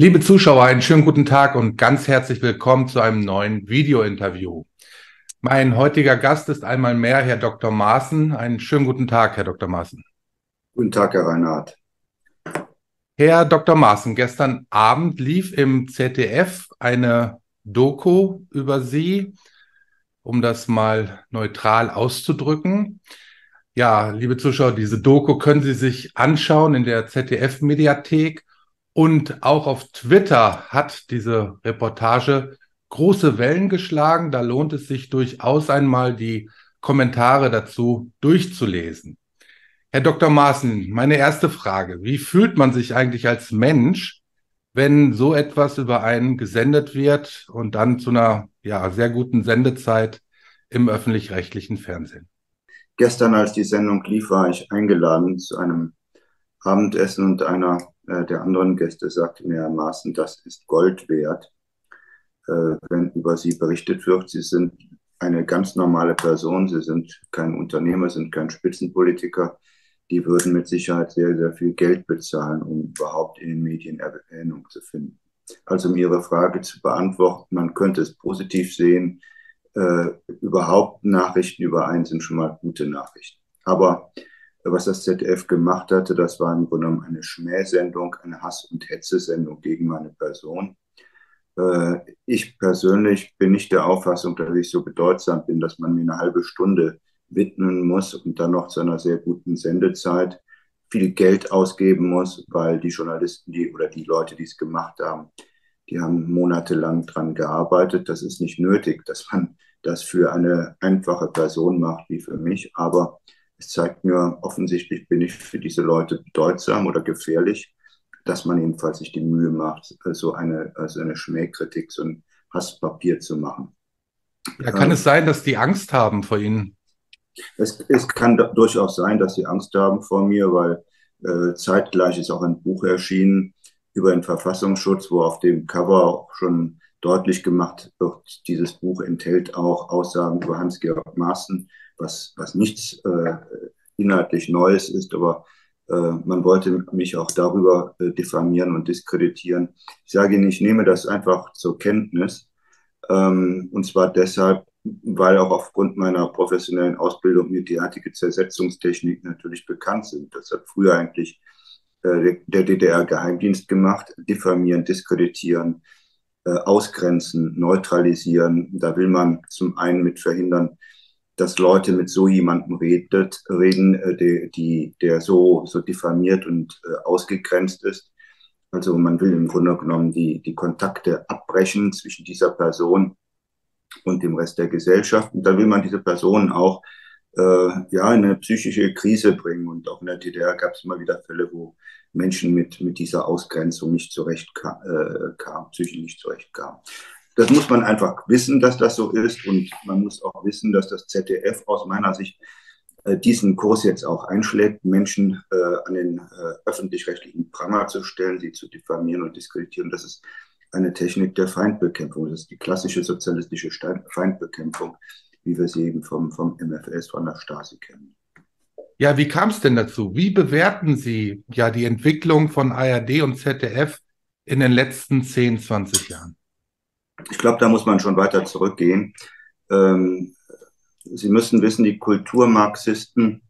Liebe Zuschauer, einen schönen guten Tag und ganz herzlich willkommen zu einem neuen Video-Interview. Mein heutiger Gast ist einmal mehr Herr Dr. Maaßen. Einen schönen guten Tag, Herr Dr. Maaßen. Guten Tag, Herr Reinhardt. Herr Dr. Maaßen, gestern Abend lief im ZDF eine Doku über Sie, um das mal neutral auszudrücken. Ja, liebe Zuschauer, diese Doku können Sie sich anschauen in der ZDF-Mediathek. Und auch auf Twitter hat diese Reportage große Wellen geschlagen. Da lohnt es sich durchaus einmal, die Kommentare dazu durchzulesen. Herr Dr. Maaßen, meine erste Frage. Wie fühlt man sich eigentlich als Mensch, wenn so etwas über einen gesendet wird und dann zu einer ja, sehr guten Sendezeit im öffentlich-rechtlichen Fernsehen? Gestern, als die Sendung lief, war ich eingeladen zu einem Abendessen und einer äh, der anderen Gäste sagte mir Maaßen, das ist Gold wert, äh, wenn über sie berichtet wird. Sie sind eine ganz normale Person, sie sind kein Unternehmer, sind kein Spitzenpolitiker. Die würden mit Sicherheit sehr, sehr viel Geld bezahlen, um überhaupt in den Medien Erwähnung zu finden. Also um Ihre Frage zu beantworten, man könnte es positiv sehen. Äh, überhaupt Nachrichten über einen sind schon mal gute Nachrichten. Aber was das ZDF gemacht hatte, das war im Grunde genommen eine Schmähsendung, eine Hass- und Hetze-Sendung gegen meine Person. Äh, ich persönlich bin nicht der Auffassung, dass ich so bedeutsam bin, dass man mir eine halbe Stunde widmen muss und dann noch zu einer sehr guten Sendezeit viel Geld ausgeben muss, weil die Journalisten, die oder die Leute, die es gemacht haben, die haben monatelang dran gearbeitet. Das ist nicht nötig, dass man das für eine einfache Person macht wie für mich. Aber es zeigt mir, offensichtlich bin ich für diese Leute bedeutsam oder gefährlich, dass man jedenfalls sich die Mühe macht, so eine, also eine Schmähkritik, so ein Hasspapier zu machen. Ja, kann ähm, es sein, dass die Angst haben vor Ihnen? Es, es kann durchaus sein, dass sie Angst haben vor mir, weil äh, zeitgleich ist auch ein Buch erschienen über den Verfassungsschutz, wo auf dem Cover auch schon deutlich gemacht wird, dieses Buch enthält auch Aussagen über Hans-Georg Maaßen, was, was nichts äh, inhaltlich Neues ist, aber äh, man wollte mich auch darüber äh, diffamieren und diskreditieren. Ich sage Ihnen, ich nehme das einfach zur Kenntnis. Ähm, und zwar deshalb, weil auch aufgrund meiner professionellen Ausbildung mir derartige Zersetzungstechniken natürlich bekannt sind. Das hat früher eigentlich äh, der DDR-Geheimdienst gemacht, diffamieren, diskreditieren, äh, ausgrenzen, neutralisieren. Da will man zum einen mit verhindern, dass Leute mit so jemandem redet, reden, äh, die, die, der so, so diffamiert und äh, ausgegrenzt ist. Also man will im Grunde genommen die, die Kontakte abbrechen zwischen dieser Person und dem Rest der Gesellschaft. Und da will man diese Person auch äh, ja, in eine psychische Krise bringen. Und auch in der DDR gab es immer wieder Fälle, wo Menschen mit, mit dieser Ausgrenzung nicht zurechtkamen, äh, kam, psychisch nicht zurechtkamen. Das muss man einfach wissen, dass das so ist. Und man muss auch wissen, dass das ZDF aus meiner Sicht äh, diesen Kurs jetzt auch einschlägt, Menschen äh, an den äh, öffentlich-rechtlichen Pranger zu stellen, sie zu diffamieren und diskreditieren. Das ist eine Technik der Feindbekämpfung. Das ist die klassische sozialistische Feindbekämpfung, wie wir sie eben vom, vom MFS, von der Stasi kennen. Ja, wie kam es denn dazu? Wie bewerten Sie ja die Entwicklung von ARD und ZDF in den letzten 10, 20 Jahren? Ich glaube, da muss man schon weiter zurückgehen. Ähm, Sie müssen wissen, die Kulturmarxisten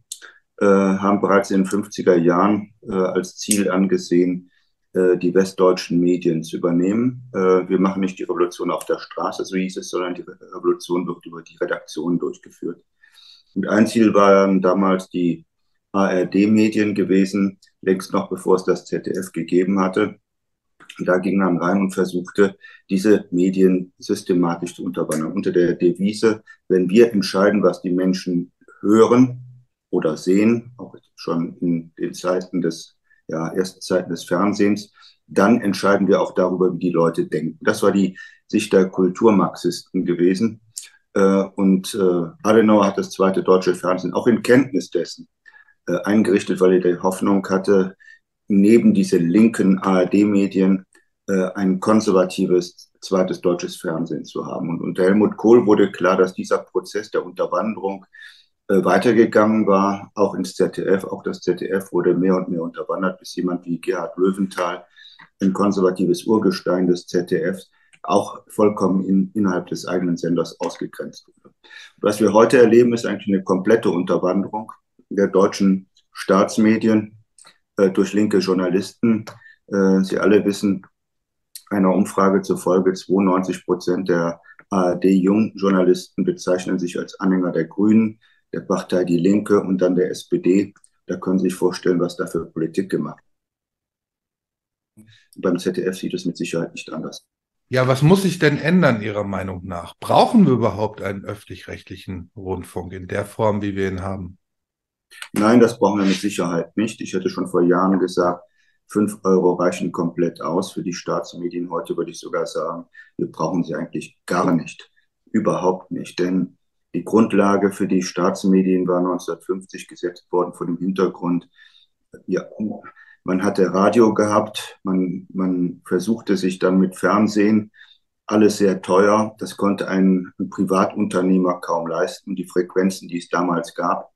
äh, haben bereits in den 50er Jahren äh, als Ziel angesehen, äh, die westdeutschen Medien zu übernehmen. Äh, wir machen nicht die Revolution auf der Straße, so hieß es, sondern die Revolution wird über die Redaktion durchgeführt. Und ein Ziel waren damals die ARD-Medien gewesen, längst noch bevor es das ZDF gegeben hatte. Da ging man rein und versuchte, diese Medien systematisch zu unterwandern. Unter der Devise, wenn wir entscheiden, was die Menschen hören oder sehen, auch schon in den Zeiten des, ja, ersten Zeiten des Fernsehens, dann entscheiden wir auch darüber, wie die Leute denken. Das war die Sicht der Kulturmarxisten gewesen. Äh, und äh, Adenauer hat das zweite deutsche Fernsehen auch in Kenntnis dessen äh, eingerichtet, weil er die Hoffnung hatte, neben diese linken ARD-Medien äh, ein konservatives zweites deutsches Fernsehen zu haben. Und unter Helmut Kohl wurde klar, dass dieser Prozess der Unterwanderung äh, weitergegangen war, auch ins ZDF. Auch das ZDF wurde mehr und mehr unterwandert, bis jemand wie Gerhard Löwenthal ein konservatives Urgestein des ZDFs, auch vollkommen in, innerhalb des eigenen Senders ausgegrenzt wurde. Was wir heute erleben, ist eigentlich eine komplette Unterwanderung der deutschen Staatsmedien äh, durch linke Journalisten. Äh, Sie alle wissen, einer Umfrage zufolge 92 Prozent der ARD-Jungjournalisten bezeichnen sich als Anhänger der Grünen, der Partei Die Linke und dann der SPD. Da können Sie sich vorstellen, was da für Politik gemacht wird. Beim ZDF sieht es mit Sicherheit nicht anders. Ja, was muss sich denn ändern, Ihrer Meinung nach? Brauchen wir überhaupt einen öffentlich-rechtlichen Rundfunk in der Form, wie wir ihn haben? Nein, das brauchen wir mit Sicherheit nicht. Ich hätte schon vor Jahren gesagt, fünf Euro reichen komplett aus für die Staatsmedien. Heute würde ich sogar sagen, wir brauchen sie eigentlich gar nicht. Überhaupt nicht. Denn die Grundlage für die Staatsmedien war 1950 gesetzt worden vor dem Hintergrund, ja, man hatte Radio gehabt, man, man versuchte sich dann mit Fernsehen, alles sehr teuer. Das konnte ein, ein Privatunternehmer kaum leisten. Die Frequenzen, die es damals gab,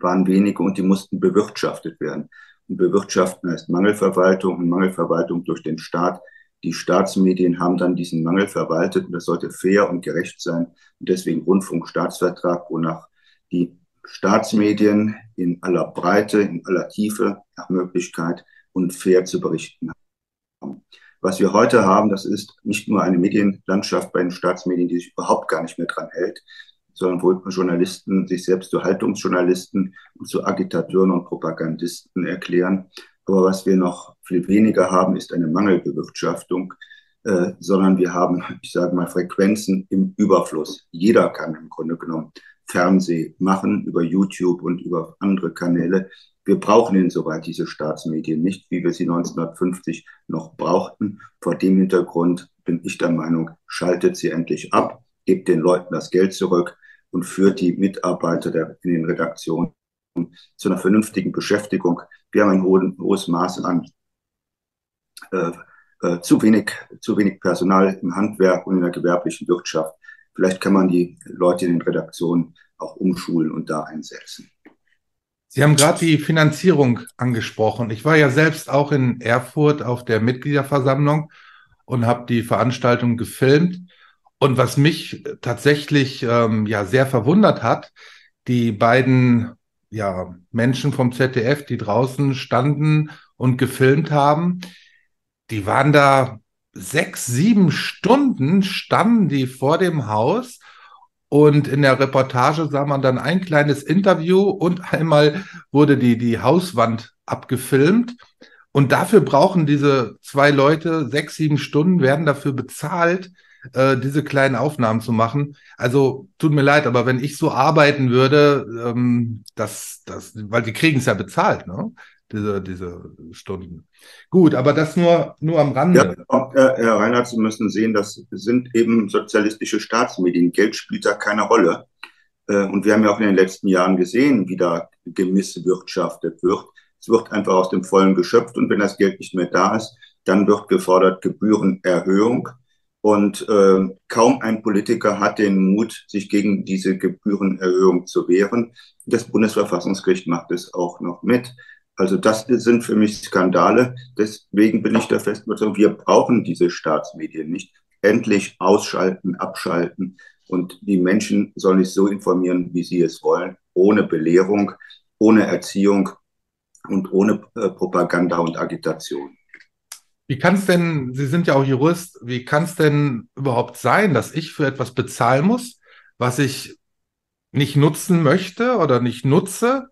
waren wenige und die mussten bewirtschaftet werden. Und bewirtschaften heißt Mangelverwaltung und Mangelverwaltung durch den Staat. Die Staatsmedien haben dann diesen Mangel verwaltet und das sollte fair und gerecht sein. Und deswegen Rundfunkstaatsvertrag, wonach die Staatsmedien in aller Breite, in aller Tiefe nach Möglichkeit und fair zu berichten haben. Was wir heute haben, das ist nicht nur eine Medienlandschaft bei den Staatsmedien, die sich überhaupt gar nicht mehr dran hält, sondern wo Journalisten sich selbst zu Haltungsjournalisten und zu Agitateuren und Propagandisten erklären. Aber was wir noch viel weniger haben, ist eine Mangelbewirtschaftung, äh, sondern wir haben, ich sage mal, Frequenzen im Überfluss. Jeder kann im Grunde genommen Fernseh machen, über YouTube und über andere Kanäle. Wir brauchen insoweit diese Staatsmedien nicht, wie wir sie 1950 noch brauchten. Vor dem Hintergrund bin ich der Meinung, schaltet sie endlich ab, gebt den Leuten das Geld zurück und führt die Mitarbeiter der, in den Redaktionen zu einer vernünftigen Beschäftigung. Wir haben ein hohes Maß an äh, äh, zu, wenig, zu wenig Personal im Handwerk und in der gewerblichen Wirtschaft. Vielleicht kann man die Leute in den Redaktionen auch umschulen und da einsetzen. Sie haben gerade die Finanzierung angesprochen. Ich war ja selbst auch in Erfurt auf der Mitgliederversammlung und habe die Veranstaltung gefilmt. Und was mich tatsächlich ähm, ja sehr verwundert hat, die beiden ja, Menschen vom ZDF, die draußen standen und gefilmt haben, die waren da sechs, sieben Stunden standen die vor dem Haus und in der Reportage sah man dann ein kleines Interview und einmal wurde die, die Hauswand abgefilmt. Und dafür brauchen diese zwei Leute sechs, sieben Stunden, werden dafür bezahlt, äh, diese kleinen Aufnahmen zu machen. Also tut mir leid, aber wenn ich so arbeiten würde, ähm, das, das, weil die kriegen es ja bezahlt, ne? diese, diese Stunden. Gut, aber das nur, nur am Rande. Ja, Herr Reinhardt, Sie müssen sehen, das sind eben sozialistische Staatsmedien. Geld spielt da keine Rolle. Äh, und wir haben ja auch in den letzten Jahren gesehen, wie da gemisswirtschaftet wird. Es wird einfach aus dem Vollen geschöpft und wenn das Geld nicht mehr da ist, dann wird gefordert Gebührenerhöhung. Und äh, kaum ein Politiker hat den Mut, sich gegen diese Gebührenerhöhung zu wehren. Das Bundesverfassungsgericht macht es auch noch mit. Also das sind für mich Skandale. Deswegen bin ich der festen wir brauchen diese Staatsmedien nicht. Endlich ausschalten, abschalten und die Menschen sollen sich so informieren, wie sie es wollen, ohne Belehrung, ohne Erziehung und ohne äh, Propaganda und Agitation. Wie kann es denn, Sie sind ja auch Jurist, wie kann es denn überhaupt sein, dass ich für etwas bezahlen muss, was ich nicht nutzen möchte oder nicht nutze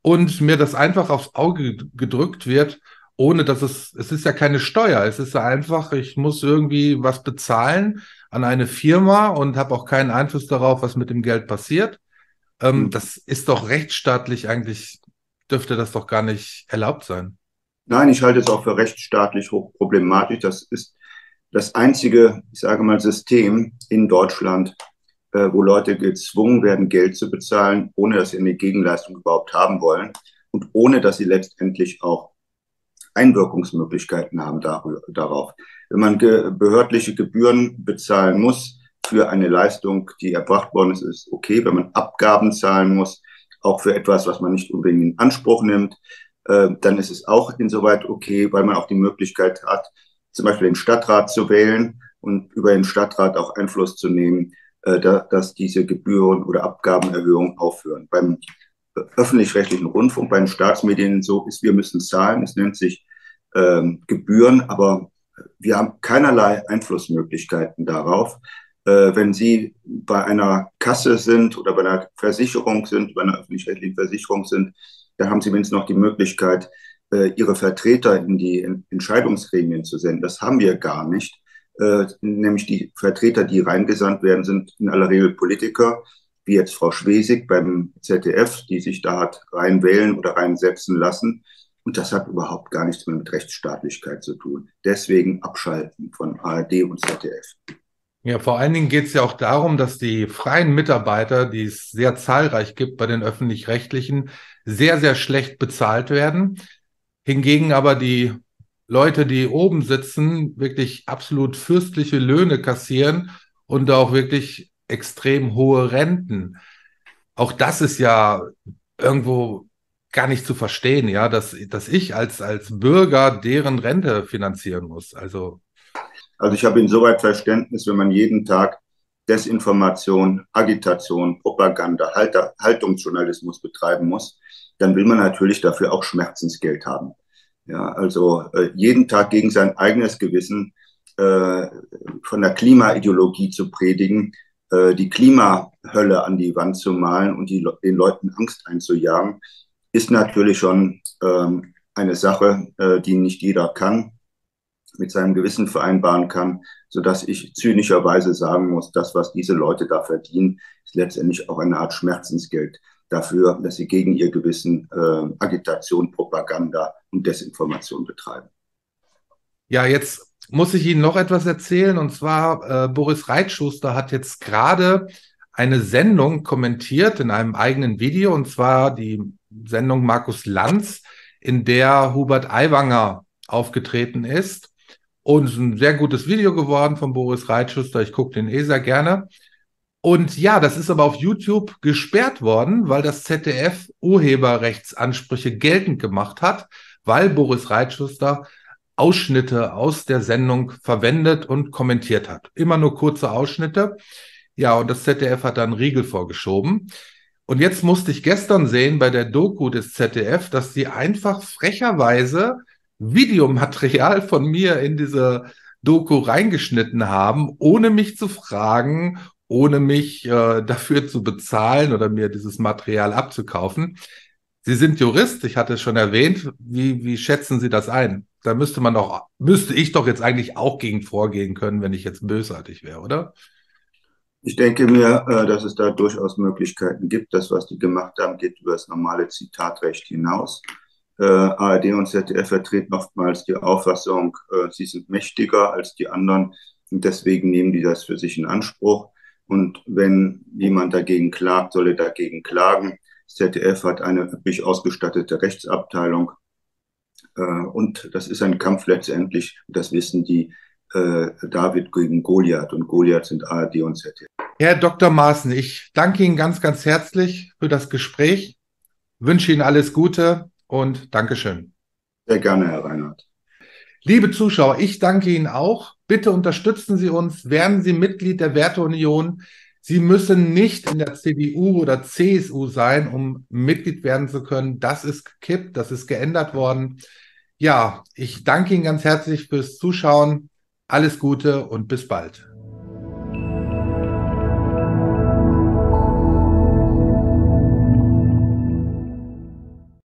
und mir das einfach aufs Auge gedrückt wird, ohne dass es, es ist ja keine Steuer, es ist ja einfach, ich muss irgendwie was bezahlen an eine Firma und habe auch keinen Einfluss darauf, was mit dem Geld passiert. Ähm, mhm. Das ist doch rechtsstaatlich eigentlich, dürfte das doch gar nicht erlaubt sein. Nein, ich halte es auch für rechtsstaatlich hochproblematisch. Das ist das einzige, ich sage mal, System in Deutschland, äh, wo Leute gezwungen werden, Geld zu bezahlen, ohne dass sie eine Gegenleistung überhaupt haben wollen und ohne dass sie letztendlich auch Einwirkungsmöglichkeiten haben darüber, darauf. Wenn man ge behördliche Gebühren bezahlen muss für eine Leistung, die erbracht worden ist, ist okay. Wenn man Abgaben zahlen muss, auch für etwas, was man nicht unbedingt in Anspruch nimmt, äh, dann ist es auch insoweit okay, weil man auch die Möglichkeit hat, zum Beispiel den Stadtrat zu wählen und über den Stadtrat auch Einfluss zu nehmen, äh, da, dass diese Gebühren oder Abgabenerhöhungen aufhören. Beim öffentlich-rechtlichen Rundfunk, bei den Staatsmedien so ist, wir müssen zahlen. Es nennt sich ähm, Gebühren, aber wir haben keinerlei Einflussmöglichkeiten darauf. Äh, wenn Sie bei einer Kasse sind oder bei einer Versicherung sind, bei einer öffentlich-rechtlichen Versicherung sind, da haben Sie wenigstens noch die Möglichkeit, äh, Ihre Vertreter in die Entscheidungsgremien zu senden. Das haben wir gar nicht. Äh, nämlich die Vertreter, die reingesandt werden, sind in aller Regel Politiker, wie jetzt Frau Schwesig beim ZDF, die sich da hat reinwählen oder reinsetzen lassen. Und das hat überhaupt gar nichts mehr mit Rechtsstaatlichkeit zu tun. Deswegen abschalten von ARD und ZDF. Ja, vor allen Dingen geht es ja auch darum, dass die freien Mitarbeiter, die es sehr zahlreich gibt bei den öffentlich-rechtlichen, sehr, sehr schlecht bezahlt werden. Hingegen aber die Leute, die oben sitzen, wirklich absolut fürstliche Löhne kassieren und auch wirklich extrem hohe Renten. Auch das ist ja irgendwo gar nicht zu verstehen, ja, dass, dass ich als, als Bürger deren Rente finanzieren muss. Also. Also ich habe insoweit Verständnis, wenn man jeden Tag Desinformation, Agitation, Propaganda, Halter, Haltungsjournalismus betreiben muss, dann will man natürlich dafür auch Schmerzensgeld haben. Ja, also äh, jeden Tag gegen sein eigenes Gewissen äh, von der Klimaideologie zu predigen, äh, die Klimahölle an die Wand zu malen und die, den Leuten Angst einzujagen, ist natürlich schon ähm, eine Sache, äh, die nicht jeder kann, mit seinem Gewissen vereinbaren kann, so dass ich zynischerweise sagen muss, das, was diese Leute da verdienen, ist letztendlich auch eine Art Schmerzensgeld dafür, dass sie gegen ihr Gewissen äh, Agitation, Propaganda und Desinformation betreiben. Ja, jetzt muss ich Ihnen noch etwas erzählen. Und zwar, äh, Boris Reitschuster hat jetzt gerade eine Sendung kommentiert in einem eigenen Video, und zwar die Sendung Markus Lanz, in der Hubert Aiwanger aufgetreten ist. Und es ist ein sehr gutes Video geworden von Boris Reitschuster. Ich gucke den eh sehr gerne. Und ja, das ist aber auf YouTube gesperrt worden, weil das ZDF Urheberrechtsansprüche geltend gemacht hat, weil Boris Reitschuster Ausschnitte aus der Sendung verwendet und kommentiert hat. Immer nur kurze Ausschnitte. Ja, und das ZDF hat dann Riegel vorgeschoben. Und jetzt musste ich gestern sehen bei der Doku des ZDF, dass sie einfach frecherweise Videomaterial von mir in diese Doku reingeschnitten haben, ohne mich zu fragen, ohne mich äh, dafür zu bezahlen oder mir dieses Material abzukaufen. Sie sind Jurist, ich hatte es schon erwähnt. Wie, wie schätzen Sie das ein? Da müsste man doch, müsste ich doch jetzt eigentlich auch gegen vorgehen können, wenn ich jetzt bösartig wäre, oder? Ich denke mir, äh, dass es da durchaus Möglichkeiten gibt. Das, was die gemacht haben, geht über das normale Zitatrecht hinaus. Äh, ARD und ZDF vertreten oftmals die Auffassung, äh, sie sind mächtiger als die anderen und deswegen nehmen die das für sich in Anspruch. Und wenn jemand dagegen klagt, soll er dagegen klagen. ZDF hat eine üppig ausgestattete Rechtsabteilung. Äh, und das ist ein Kampf letztendlich, das wissen die, äh, David gegen Goliath. Und Goliath sind ARD und ZDF. Herr Dr. Maaßen, ich danke Ihnen ganz, ganz herzlich für das Gespräch, wünsche Ihnen alles Gute und Dankeschön. Sehr gerne, Herr Reinhardt. Liebe Zuschauer, ich danke Ihnen auch. Bitte unterstützen Sie uns, werden Sie Mitglied der Werteunion. Sie müssen nicht in der CDU oder CSU sein, um Mitglied werden zu können. Das ist gekippt, das ist geändert worden. Ja, ich danke Ihnen ganz herzlich fürs Zuschauen. Alles Gute und bis bald.